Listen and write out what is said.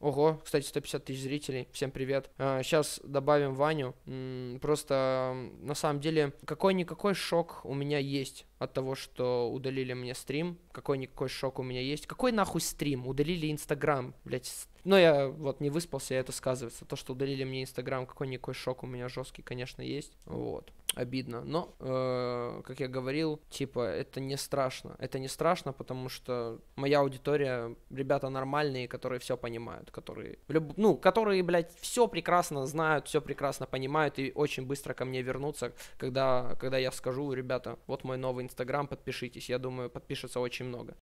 Ого, кстати, 150 тысяч зрителей. Всем привет. А, сейчас добавим Ваню. Просто на самом деле какой-никакой шок у меня есть от того, что удалили мне стрим. Какой-никакой шок у меня есть. Какой нахуй стрим? Удалили Инстаграм, блять. Но я вот не выспался, и это сказывается. То, что удалили мне Инстаграм, какой-никакой шок у меня жесткий, конечно, есть. Вот. Обидно. Но, э, как я говорил, типа, это не страшно. Это не страшно, потому что моя аудитория, ребята нормальные, которые все понимают, которые, люб- ну, которые, блядь, все прекрасно знают, все прекрасно понимают и очень быстро ко мне вернутся, когда, когда я скажу, ребята, вот мой новый Инстаграм, подпишитесь. Я думаю, подпишется очень много.